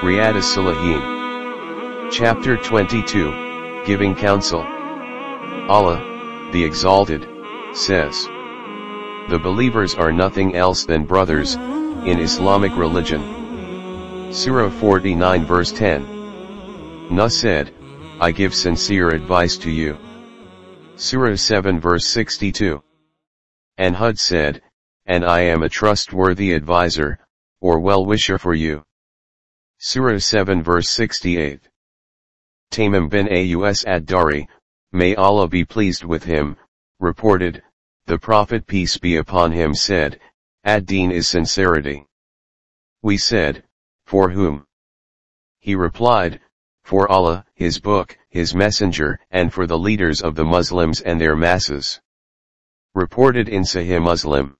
Riyad as-Salihin. Chapter 22, Giving Counsel. Allah, the Exalted, says. The believers are nothing else than brothers, in Islamic religion. Surah 49 verse 10. Nuh said, I give sincere advice to you. Surah 7 verse 62. And Hud said, and I am a trustworthy advisor, or well-wisher for you. Surah 7 verse 68. Tamim bin Aus ad-Dari, may Allah be pleased with him, reported, the Prophet peace be upon him said, ad-Din is sincerity. We said, for whom? He replied, for Allah, His book, His messenger, and for the leaders of the Muslims and their masses. Reported in Sahih Muslim.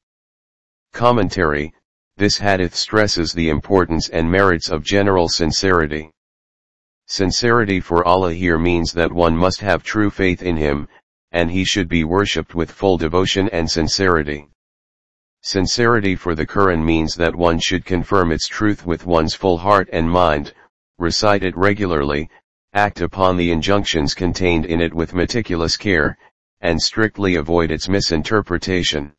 Commentary, this hadith stresses the importance and merits of general sincerity. Sincerity for Allah here means that one must have true faith in Him, and He should be worshipped with full devotion and sincerity. Sincerity for the Quran means that one should confirm its truth with one's full heart and mind, recite it regularly, act upon the injunctions contained in it with meticulous care, and strictly avoid its misinterpretation.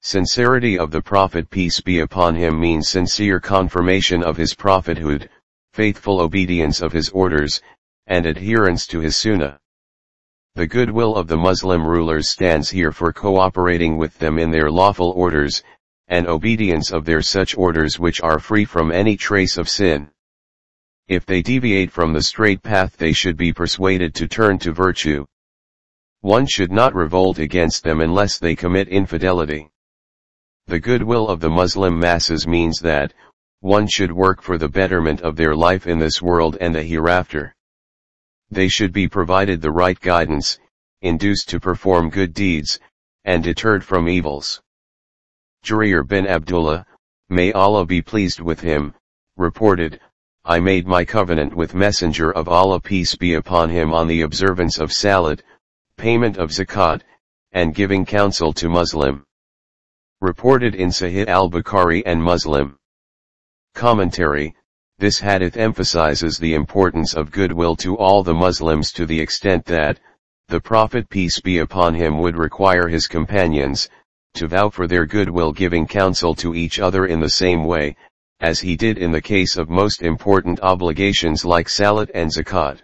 Sincerity of the Prophet peace be upon him means sincere confirmation of his prophethood, faithful obedience of his orders, and adherence to his sunnah. The goodwill of the Muslim rulers stands here for cooperating with them in their lawful orders, and obedience of their such orders which are free from any trace of sin. If they deviate from the straight path they should be persuaded to turn to virtue. One should not revolt against them unless they commit infidelity. The goodwill of the Muslim masses means that, one should work for the betterment of their life in this world and the hereafter. They should be provided the right guidance, induced to perform good deeds, and deterred from evils. Jarir bin Abdullah, may Allah be pleased with him, reported, I made my covenant with Messenger of Allah peace be upon him on the observance of Salat, payment of zakat, and giving counsel to Muslim. Reported in Sahih al-Bukhari and Muslim. Commentary, this hadith emphasizes the importance of goodwill to all the Muslims to the extent that, the Prophet peace be upon him would require his companions, to vow for their goodwill giving counsel to each other in the same way, as he did in the case of most important obligations like Salat and Zakat.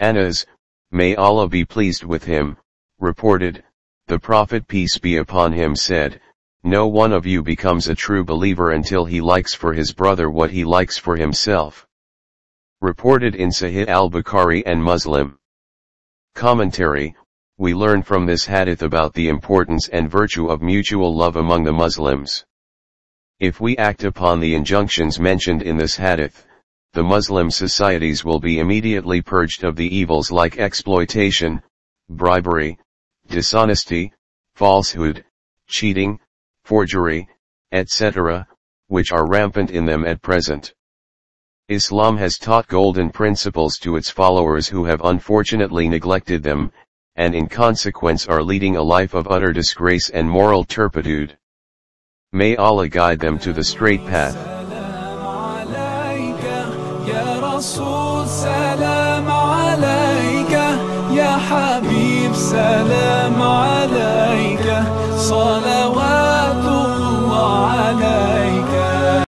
Anas, may Allah be pleased with him, reported, the Prophet peace be upon him said, No one of you becomes a true believer until he likes for his brother what he likes for himself. Reported in Sahih al-Bukhari and Muslim. Commentary, we learn from this hadith about the importance and virtue of mutual love among the Muslims. If we act upon the injunctions mentioned in this hadith, the Muslim societies will be immediately purged of the evils like exploitation, bribery, dishonesty, falsehood, cheating, forgery, etc., which are rampant in them at present. Islam has taught golden principles to its followers who have unfortunately neglected them, and in consequence are leading a life of utter disgrace and moral turpitude. May Allah guide them to the straight path. حبيب سلام عليك. صلوات الله عليك.